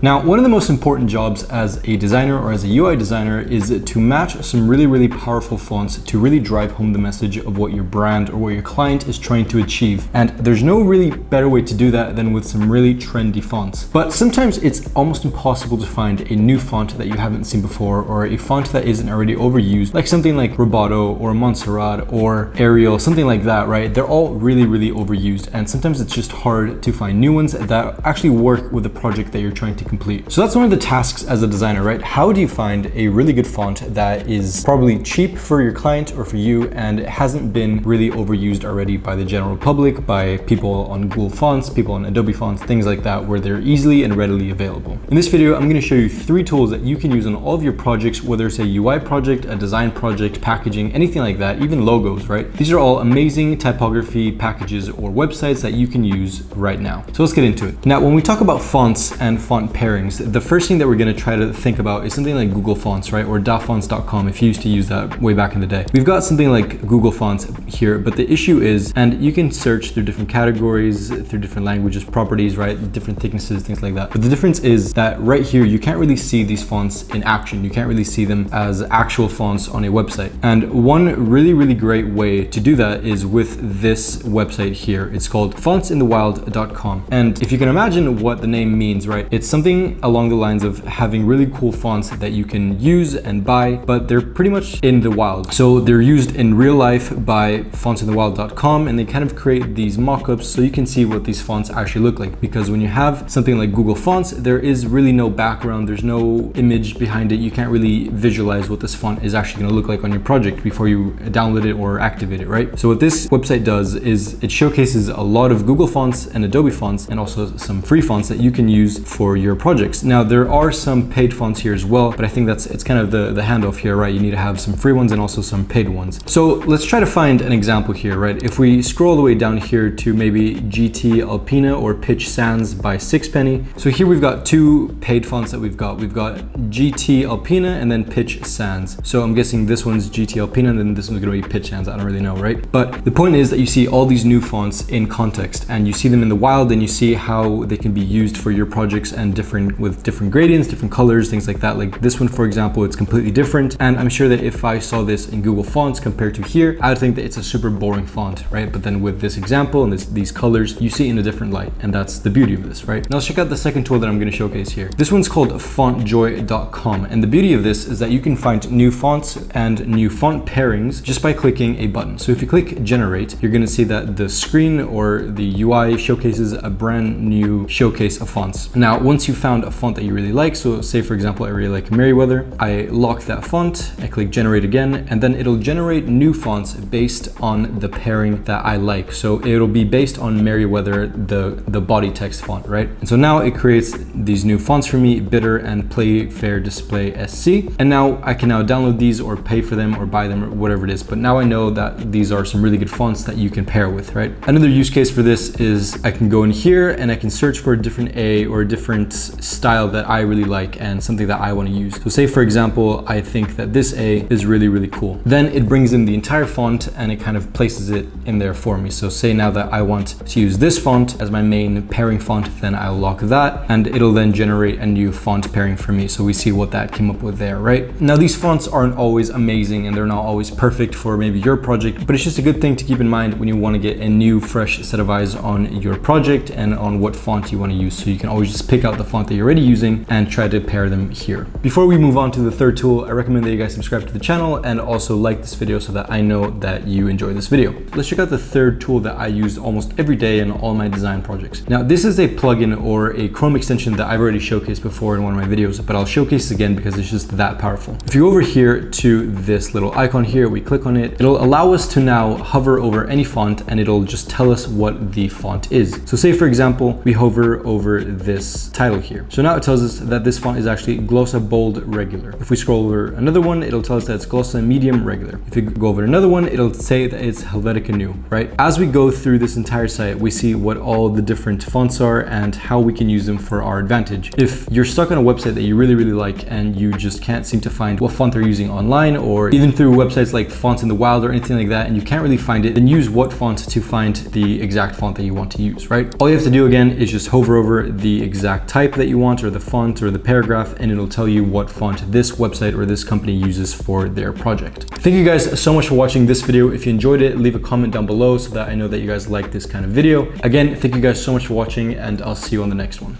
Now, one of the most important jobs as a designer or as a UI designer is to match some really, really powerful fonts to really drive home the message of what your brand or what your client is trying to achieve. And there's no really better way to do that than with some really trendy fonts. But sometimes it's almost impossible to find a new font that you haven't seen before or a font that isn't already overused, like something like Roboto or Montserrat or Arial, something like that, right? They're all really, really overused. And sometimes it's just hard to find new ones that actually work with the project that you're trying to complete. So that's one of the tasks as a designer, right? How do you find a really good font that is probably cheap for your client or for you and it hasn't been really overused already by the general public, by people on Google Fonts, people on Adobe Fonts, things like that, where they're easily and readily available. In this video, I'm gonna show you three tools that you can use on all of your projects, whether it's a UI project, a design project, packaging, anything like that, even logos, right? These are all amazing typography packages or websites that you can use right now. So let's get into it. Now, when we talk about fonts and font pairings, the first thing that we're gonna try to think about is something like Google Fonts, right? Or dafonts.com if you used to use that way back in the day. We've got something like Google Fonts here, but the issue is, and you can search through different categories, through different languages, properties, right? Different thicknesses, things like that. But the difference is that right here, you can't really see these fonts in action. You can't really see them as actual fonts on a website. And one really, really great way to do that is with this website here. It's called fontsinthewild.com. And if you can imagine what the name means, right? It's something along the lines of having really cool fonts that you can use and buy, but they're pretty much in the wild. So they're used in real life by fontsinthewild.com and they kind of create these mock-ups so you can see what these fonts actually look like. Because when you have something like Google Fonts, there is really no background, there's no image behind it. You can't really visualize what this font is actually gonna look like on your project before you download it or activate it, right? So what this website does is it showcases a lot of Google fonts and Adobe fonts and also some free fonts that you can use for your projects. Now there are some paid fonts here as well, but I think that's it's kind of the, the handoff here, right? You need to have some free ones and also some paid ones. So let's try to find an example here, right? If we scroll all the way down here to maybe GT Alpina or Pitch Sans by Sixpenny. So here we've got two paid fonts that we've got. We've got GT Alpina and then Pitch Sans. So I'm guessing this one's GT Alpina and then this one's gonna be Pitch Sans. I don't really know, right? But the point is that you see all these new fonts in context and you see them in the wild and you see how they can be used for your projects and different with different gradients, different colors, things like that. Like this one, for example, it's completely different. And I'm sure that if I saw this in Google Fonts compared to here, I would think that it's a super boring font, right? But then with this example and this, these colors, you see in a different light. And that's the beauty of this, right? Now let's check out the second tool that I'm gonna showcase here. This one's called fontjoy.com. And the beauty of this is that you can find new fonts and new font pairings just by clicking a button. So if you click generate, you're gonna see that the screen or the UI showcases a brand new showcase of fonts. Now, once you found a font that you really like, so say for example, I really like Merriweather, I lock that font, I click generate again, and then it'll generate new fonts based on the pairing that I like. So it'll be based on Merriweather, the, the body text font, right? And so now it creates these new fonts for me, Bitter and Playfair Display SC. And now I can now download these or pay for them or buy them or whatever it is. But now I know that these are some really good fonts that you can pair with, right? Another use case for this is I can go in here and I can search for a different A or a different style that I really like and something that I want to use. So say for example, I think that this A is really, really cool. Then it brings in the entire font and it kind of places it in there for me. So say now that I want to use this font as my main pairing font, then I'll lock that and it'll then generate a new font pairing for me. So we see what that came up with there, right? Now these fonts aren't always amazing and they're not always perfect for maybe your project, but it's just a good thing to keep in mind when you want to get a new fresh set of eyes on your project and on what font you want to use. So you can always just pick out the font that you're already using and try to pair them here. Before we move on to the third tool, I recommend that you guys subscribe to the channel and also like this video so that I know that you enjoy this video. Let's check out the third tool that I use almost every day in all my design projects. Now this is a plugin or a Chrome extension that I've already showcased before in one of my videos, but I'll showcase again because it's just that powerful. If you go over here to this little icon here, we click on it, it'll allow us to now hover over any font and it'll just tell us what the font is. So say for example, we hover over this title here. So now it tells us that this font is actually Glossa Bold Regular. If we scroll over another one, it'll tell us that it's Glossa Medium Regular. If we go over another one, it'll say that it's Helvetica Neue, right? As we go through this entire site, we see what all the different fonts are and how we can use them for our advantage. If you're stuck on a website that you really, really like and you just can't seem to find what font they're using online or even through websites like Fonts in the Wild or anything like that, and you can't really find it, then use WhatFont to find the exact font that you want to use, right? All you have to do again is just hover over the exact type type that you want or the font or the paragraph and it'll tell you what font this website or this company uses for their project. Thank you guys so much for watching this video. If you enjoyed it, leave a comment down below so that I know that you guys like this kind of video. Again, thank you guys so much for watching and I'll see you on the next one.